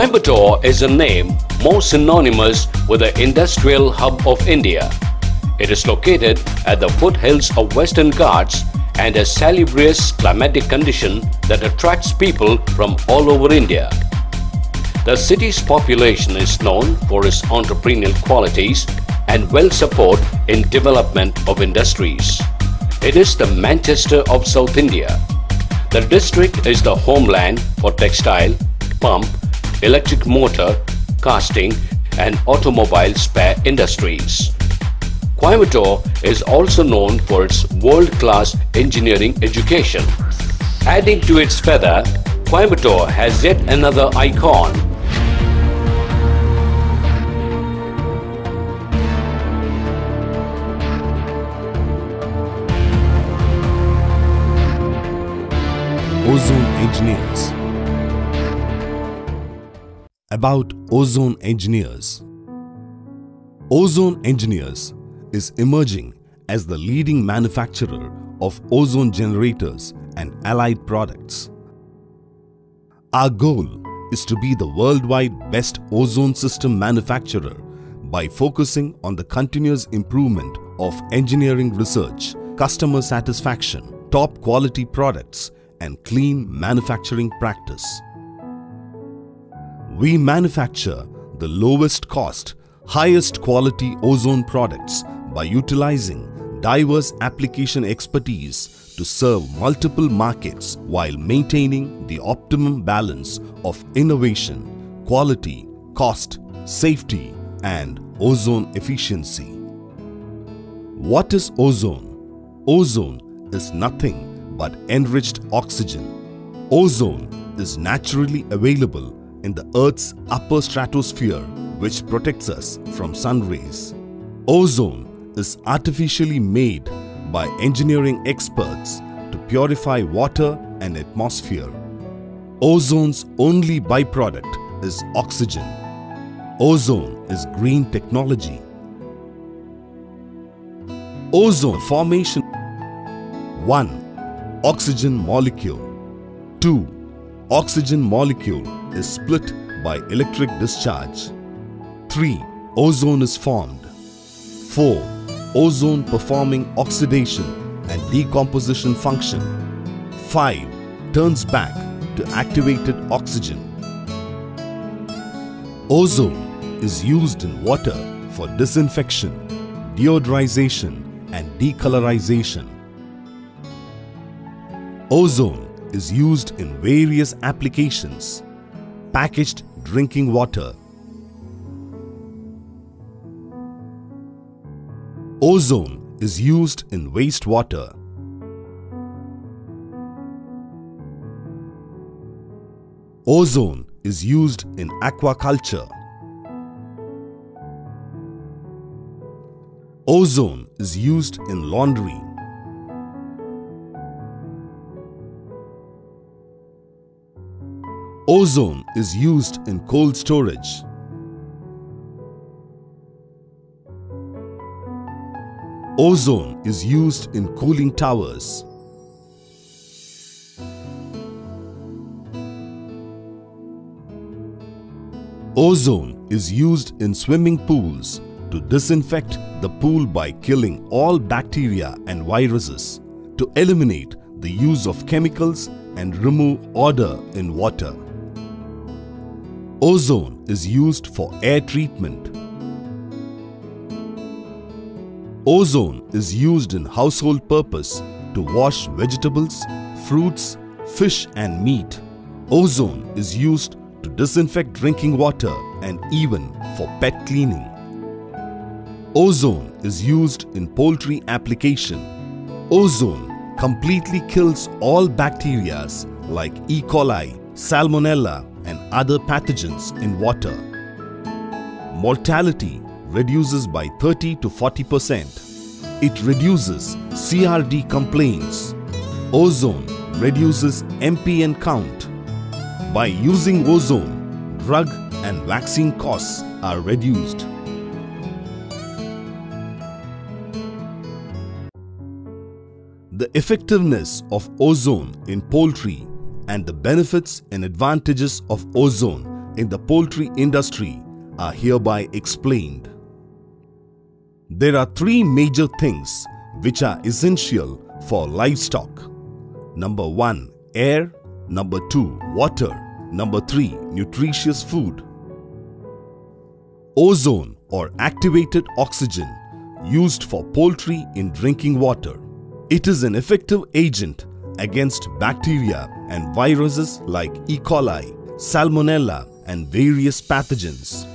Coimbatore is a name more synonymous with the industrial hub of India. It is located at the foothills of Western Ghats and a salubrious climatic condition that attracts people from all over India. The city's population is known for its entrepreneurial qualities and well support in development of industries. It is the Manchester of South India. The district is the homeland for textile, pump, electric motor, casting and automobile spare industries. Coimbatore is also known for its world-class engineering education. Adding to its feather, Coimbatore has yet another icon. Ozone Engineers About Ozone Engineers Ozone Engineers is emerging as the leading manufacturer of ozone generators and allied products. Our goal is to be the worldwide best ozone system manufacturer by focusing on the continuous improvement of engineering research, customer satisfaction, top quality products and clean manufacturing practice. We manufacture the lowest cost, highest quality ozone products by utilizing diverse application expertise to serve multiple markets while maintaining the optimum balance of innovation, quality, cost, safety and ozone efficiency. What is ozone? Ozone is nothing but enriched oxygen. Ozone is naturally available in the Earth's upper stratosphere which protects us from sun rays. Ozone is artificially made by engineering experts to purify water and atmosphere. Ozone's only byproduct is oxygen. Ozone is green technology. Ozone formation 1. Oxygen molecule 2. Oxygen molecule is split by electric discharge. 3. Ozone is formed. 4. Ozone performing oxidation and decomposition function. 5. Turns back to activated oxygen. Ozone is used in water for disinfection, deodorization and decolorization. Ozone is used in various applications. Packaged drinking water, Ozone is used in wastewater. Ozone is used in aquaculture. Ozone is used in laundry. Ozone is used in cold storage. Ozone is used in cooling towers. Ozone is used in swimming pools to disinfect the pool by killing all bacteria and viruses, to eliminate the use of chemicals and remove odor in water. Ozone is used for air treatment. Ozone is used in household purpose to wash vegetables, fruits, fish and meat. Ozone is used to disinfect drinking water and even for pet cleaning. Ozone is used in poultry application. Ozone completely kills all bacteria like E. coli, Salmonella and other pathogens in water. Mortality reduces by 30 to 40%. It reduces CRD complaints. Ozone reduces MPN count. By using ozone, drug and vaccine costs are reduced. The effectiveness of ozone in poultry and the benefits and advantages of ozone in the poultry industry are hereby explained. There are three major things which are essential for livestock. Number 1. Air. Number 2. Water. Number 3. Nutritious food. Ozone or activated oxygen used for poultry in drinking water. It is an effective agent against bacteria and viruses like E. coli, Salmonella and various pathogens.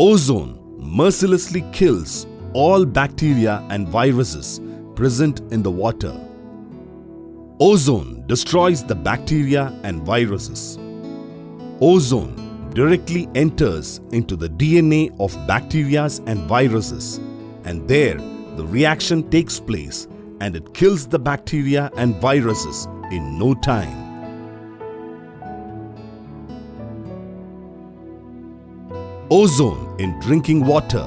Ozone mercilessly kills all bacteria and viruses present in the water. Ozone destroys the bacteria and viruses. Ozone directly enters into the DNA of bacteria and viruses and there the reaction takes place and it kills the bacteria and viruses in no time. Ozone in drinking water.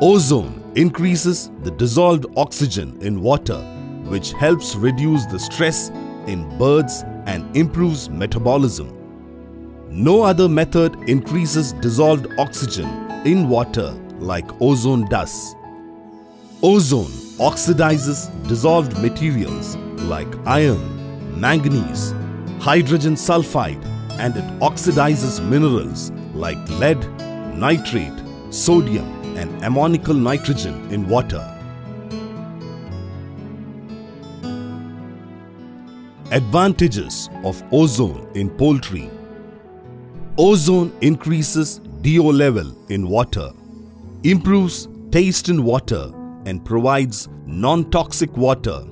Ozone increases the dissolved oxygen in water which helps reduce the stress in birds and improves metabolism. No other method increases dissolved oxygen in water like ozone does. Ozone oxidizes dissolved materials like iron, manganese, hydrogen sulfide and it oxidizes minerals like lead, nitrate, sodium and ammoniacal nitrogen in water. Advantages of ozone in poultry Ozone increases DO level in water, improves taste in water and provides non-toxic water,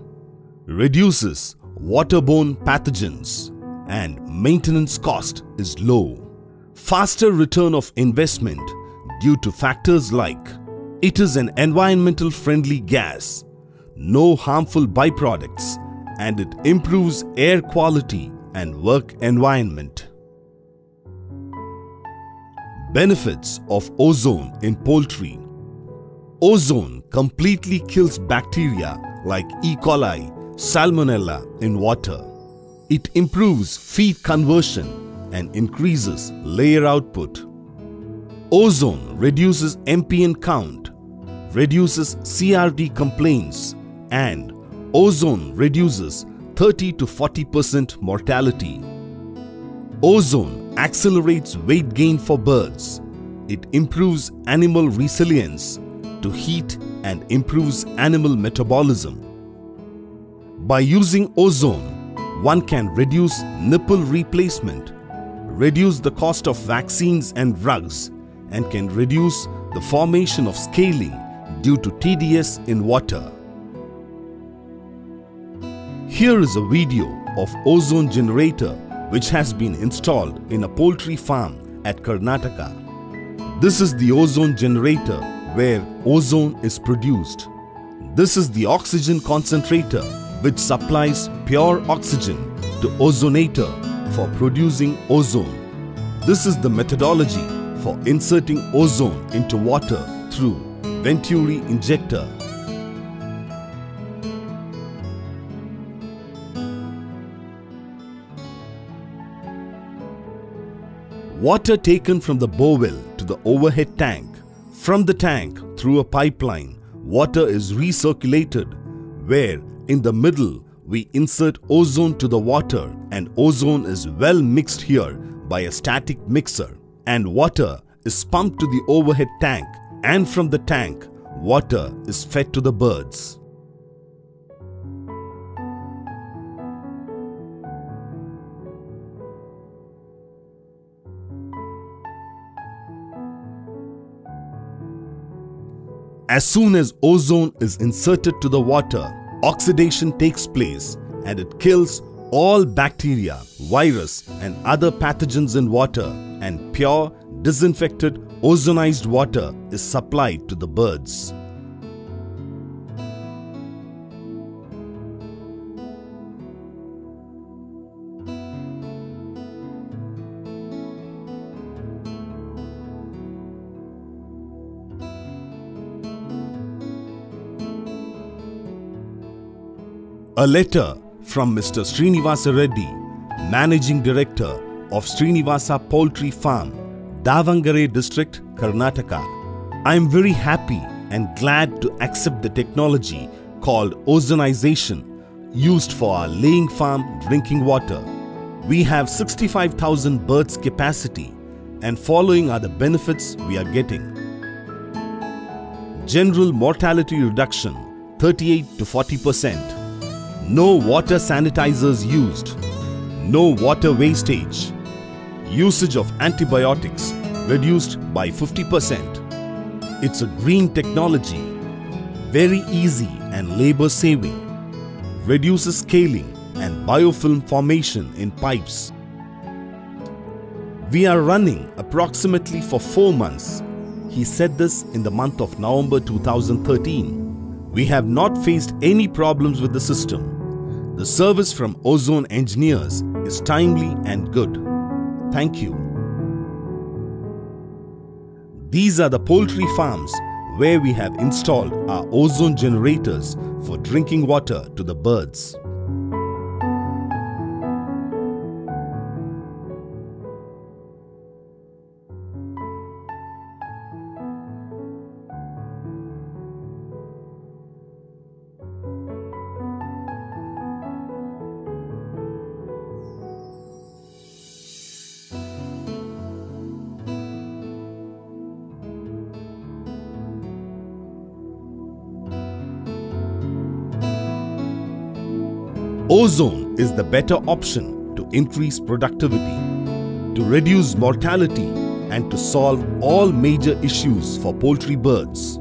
reduces waterborne pathogens and maintenance cost is low. Faster return of investment due to factors like it is an environmental friendly gas, no harmful byproducts and it improves air quality and work environment. Benefits of ozone in poultry Ozone completely kills bacteria like E. coli, Salmonella in water. It improves feed conversion and increases layer output. Ozone reduces MPN count, reduces CRD complaints and ozone reduces 30 to 40% mortality. Ozone accelerates weight gain for birds. It improves animal resilience to heat and improves animal metabolism. By using ozone, one can reduce nipple replacement, reduce the cost of vaccines and drugs, and can reduce the formation of scaling due to TDS in water. Here is a video of ozone generator which has been installed in a poultry farm at Karnataka. This is the ozone generator where ozone is produced. This is the oxygen concentrator which supplies pure oxygen to ozonator for producing ozone. This is the methodology for inserting ozone into water through Venturi injector Water taken from the borewell to the overhead tank. From the tank through a pipeline, water is recirculated where in the middle we insert ozone to the water and ozone is well mixed here by a static mixer and water is pumped to the overhead tank and from the tank water is fed to the birds. As soon as ozone is inserted to the water, oxidation takes place and it kills all bacteria, virus and other pathogens in water and pure, disinfected, ozonized water is supplied to the birds. A letter from Mr. Srinivasa Reddy, Managing Director of Srinivasa Poultry Farm, Davangere District, Karnataka. I am very happy and glad to accept the technology called ozonization used for our laying farm drinking water. We have 65,000 birds capacity and following are the benefits we are getting. General mortality reduction 38 to 40%. No water sanitizers used. No water wastage. Usage of antibiotics reduced by 50%. It's a green technology, very easy and labor saving. Reduces scaling and biofilm formation in pipes. We are running approximately for 4 months. He said this in the month of November 2013. We have not faced any problems with the system. The service from Ozone engineers is timely and good. Thank you. These are the poultry farms where we have installed our ozone generators for drinking water to the birds. Ozone is the better option to increase productivity, to reduce mortality and to solve all major issues for poultry birds.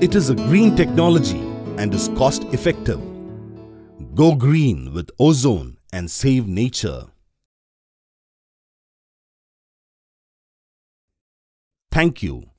It is a green technology and is cost effective. Go green with ozone and save nature. Thank you.